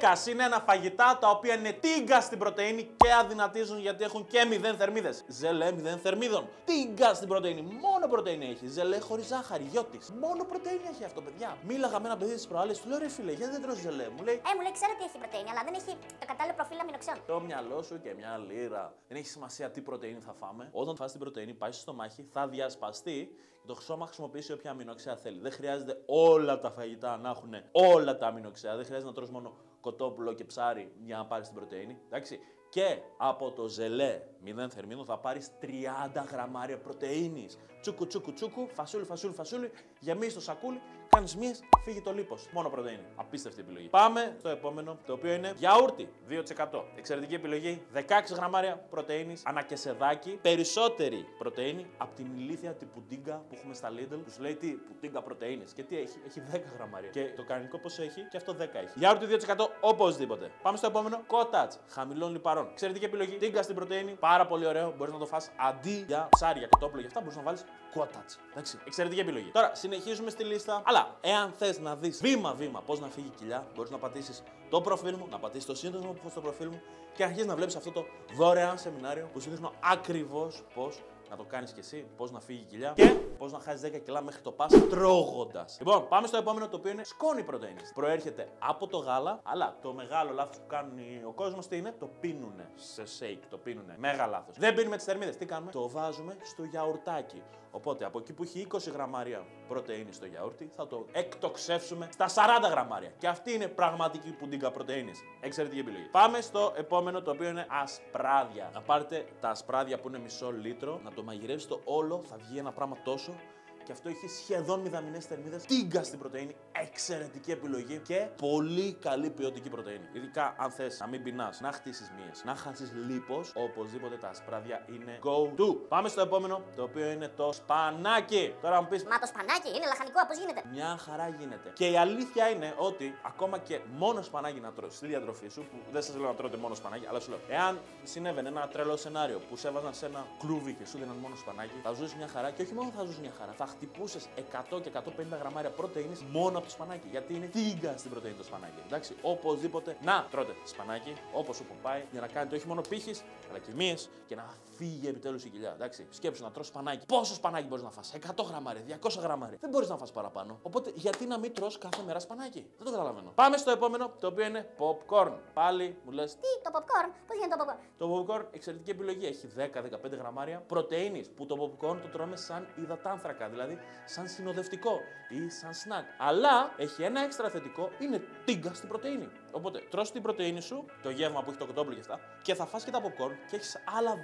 10 είναι ένα φαγητά τα οποία είναι τίγκα στην πρωτενη και αδυνατίζουν γιατί έχουν και 0 θερμίδες. Ζελέ 0 θερμίδων. Τίγκα στην πρωτενη. Μόνο πρωτενη έχει. Ζελέ χωρίς ζάχαρη. Γιώτη. Μόνο πρωτενη έχει αυτό, παιδιά. Μίλαγα με ένα παιδί τη προάλλη, του λέω ρε φίλε, γιατί δεν τρως ζελέ. Μου; Λέει Ε, μου λέει, ξέρω ότι έχει πρωτενη, αλλά δεν έχει το κατάλληλο προφίλ αμινοξιών. το μυαλό σου και μια λίρα. Δεν έχει σημασία τι πρωτενη θα φάμε. Όταν φας την πρωτενη, πάει στο στομάχι, θα διασπαστεί και το σώμα χρησιμοποιήσει όποια αμινοξέα θέλει. Δεν χρειάζεται όλα τα φαγητά να έχουν όλα τα αμινοξέα. Δεν χρειάζεται να τρως μόνο κοτόπουλο και ψάρι για να πάρεις την πρωτενη. Εντάξει. Και από το ζελέ 0 θερμίδων θα πάρεις 30 γραμμάρια πρωτενη. Τσούκου, τσούκου, τσούκου, φασούλι, φασούλι, φασούλι, γεμίσει το σακούλι, κάνει μία, φύγει το λίπος. Μόνο πρωτενη. Απίστευτη επιλογή. Πάμε στο επόμενο, το οποίο είναι γιαούρτι 2%. Εξαιρετική επιλογή. 16 γραμμάρια πρωτενη, ανακεσεδάκι. Περισσότερη πρωτενη από την ηλίθια την πουτίγκα που έχουμε στα Lidl. Τους λέει τι, πουτίγκα πρωτενη. Και τι έχει, έχει 10 γραμμάρια. Και το κανονικό πόσο έχει, και αυτό 10 έχει. Γιαούρτι 2% οπωσδήποτε. Πάμε στο επόμενο. Cottage. Χαμηλών λιπαρών. Εξαιρετική επιλογή. Τίγκα στην πρωτενη. Πάρα πολύ ωραίο. Μπορείς να το φας αντί για ψάρια, κοτόπουλο και αυτά. Μπορείς να βάλεις cottage. Εντάξει. Εξαιρετική επιλογή. Τώρα συνεχίζουμε στη λίστα. Αλλά εάν θες να δεις βήμα-βήμα πώς να φύγει η κοιλιά, μπορείς να πατήσεις το προφίλ μου, να πατήσεις το σύνδεσμο που έχω στο προφίλ μου και να αρχίσει να βλέπεις αυτό το δωρεάν σεμινάριο που σου δείχνω ακριβώς πώς να το κάνεις κι εσύ, πώς να φύγει η κοιλιά και; Πώς να χάσεις 10 κιλά μέχρι το πα τρώγοντας. Λοιπόν, πάμε στο επόμενο το οποίο είναι σκόνη πρωτενη. Προέρχεται από το γάλα, αλλά το μεγάλο λάθος που κάνει ο κόσμος τι είναι, το πίνουνε σε shake, το πίνουνε. Μέγα λάθος. Δεν πίνουμε τις θερμίδες, τι κάνουμε, το βάζουμε στο γιαουρτάκι. Οπότε από εκεί που έχει 20 γραμμάρια πρωτενη στο γιαούρτι, θα το εκτοξεύσουμε στα 40 γραμμάρια. Και αυτή είναι πραγματική πουντίγκα πρωτενη. Εξαιρετική επιλογή. Πάμε στο επόμενο το οποίο είναι ασπράδια. Να πάρετε τα ασπράδια που είναι μισό λίτρο, να το μαγειρεύσετε όλο, θα βγει ένα πράγμα τόσο και αυτό έχει σχεδόν μηδαμινές θερμίδες. Τίγκα στην πρωτενη. Εξαιρετική επιλογή και πολύ καλή ποιοτική πρωτενη. Ειδικά αν θες να μην πεινάς, να χτίσεις μύες, να χάσεις λίπος, οπωσδήποτε τα ασπράδια είναι go to. Πάμε στο επόμενο, το οποίο είναι το σπανάκι. Τώρα μου πεις, Μα το σπανάκι είναι λαχανικό, πώς γίνεται; μια χαρά γίνεται. Και η αλήθεια είναι ότι ακόμα και μόνο σπανάκι να τρώσει στη διατροφή σου, που δεν σας λέω να τρώτε μόνο σπανάκι, αλλά σου λέω, εάν συνέβαινε ένα τρελό σενάριο που σε έβαζαν σε ένα κλούβι και σου δίναν μόνο σπανάκι, θα ζούσε μια χαρά και όχι μόνο θα ζούσε μια χαρά, θα χτυπούσες 100 και 150 γραμμάρια πρωτενη μόνο από το σπανάκι. Γιατί είναι τίγκα στην πρωτενη το σπανάκι. Εντάξει, οπωσδήποτε να τρώτε σπανάκι όπως σου πάει για να κάνετε όχι μόνο πύχης, αλλά και μύες και να φύγει επιτέλους η κοιλιά. Εντάξει, σκέψου να τρως σπανάκι. Πόσο σπανάκι μπορείς να φας, 100 γραμμάρια, 200 γραμμάρια. Δεν μπορείς να φας παραπάνω. Οπότε γιατί να μην τρως κάθε μέρα σπανάκι; Δεν το καταλαβαίνω. Πάμε στο επόμενο, το οποίο είναι popcorn. Πάλι μου λες, Τι, το popcorn, πώς γίνεται το popcorn; το popcorn εξαιρετική επιλογή. Έχει 10-15 γραμμάρια πρωτενη που το popcorn το τρώμε σαν υδατάνθρακα, δηλαδή σαν συνοδευτικό ή σαν snack. Αλλά έχει ένα έξτρα θετικό, είναι τίγκα στην πρωτενη. Οπότε τρως την πρωτενη σου, το γεύμα που έχει το κοτόπουλο και αυτά, και θα φας και τα popcorn και έχεις άλλα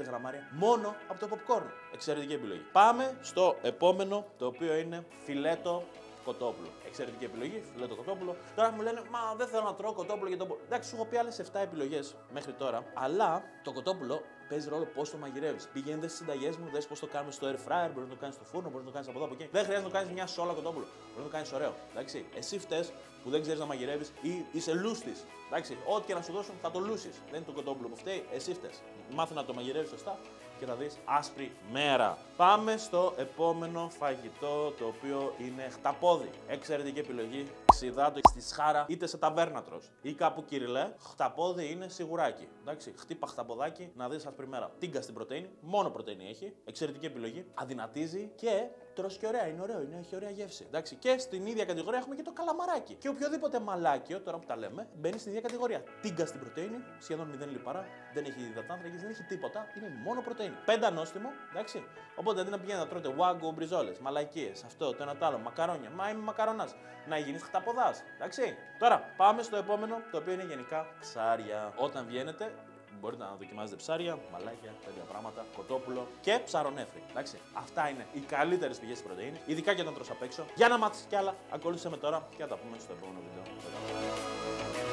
10-15 γραμμάρια μόνο από το popcorn. Εξαιρετική επιλογή. Πάμε στο επόμενο, το οποίο είναι φιλέτο κοτόπουλο. Εξαιρετική επιλογή, φιλέτο κοτόπουλο. Τώρα μου λένε, Μα δεν θέλω να τρώω κοτόπουλο για το. Εντάξει, σου έχω πει άλλες 7 επιλογές μέχρι τώρα. Αλλά το κοτόπουλο παίζει ρόλο πώς το μαγειρεύεις. Πηγαίνετε στι συνταγές μου, δες πώς το κάνουμε στο air fryer, μπορείς να το κάνεις στο φούρνο, μπορείς να το κάνεις από εδώ από εκεί. Δεν χρειάζεται να το κάνεις μια σόλα κοτόπουλο. Μπορείς να το κάνεις ωραίο. Εντάξει. Εσύ φταίει που δεν ξέρεις να μαγειρεύεις ή είσαι λούστης. Εντάξει. Ό,τι και να σου δώσουν θα το λούσεις. Δεν είναι το κοτόπουλο που φταίει, εσύ φταίει. Μάθε να το μαγειρεύεις σωστά και θα δεις άσπρη μέρα. Πάμε στο επόμενο φαγητό το οποίο είναι χταπόδι. Εξαιρετική επιλογή. Ξιδάτο στη σχάρα είτε σε ταβέρνατρος ή κάπου κυριλέ. Χταπόδι είναι σιγουράκι. Εντάξει, χτύπα χταποδάκι να δεις άσπρη μέρα. Τίγκα στην πρωτενη, μόνο πρωτενη έχει. Εξαιρετική επιλογή. Αδυνατίζει και τρως και ωραία. Είναι ωραίο, είναι, έχει ωραία γεύση. Εντάξει, και στην ίδια κατηγορία έχουμε και το καλαμαράκι. Και οποιοδήποτε μαλάκιο, τώρα που τα λέμε, μπαίνει στην ίδια κατηγορία. Τίγκα στην πρωτενη, σχεδόν μηδέν λιπαρά, δεν έχει υδατάνθρακε, δεν έχει τίποτα. Είναι μόνο πρωτενη. Πέντα νόστιμο, εντάξει. Οπότε αντί να πηγαίνετε να τρώτε βάγκο, μπριζόλες, μαλακίες, αυτό, το ένα το άλλο, μακαρόνια. Μα είμαι μακαρονάς. Να γίνεις χταποδάς. Εντάξει. Τώρα πάμε στο επόμενο, το οποίο είναι γενικά ψάρια. Όταν βγαίνετε, Μπορείτε να δοκιμάζετε ψάρια, μαλάκια, τέτοια πράγματα, κοτόπουλο και ψαρονέφρι. Εντάξει. Αυτά είναι οι καλύτερες πηγές πρωτενη, ειδικά και όταν τρως απ' έξω. Για να μάθεις κι άλλα, ακολούθησε με τώρα και θα τα πούμε στο επόμενο βίντεο.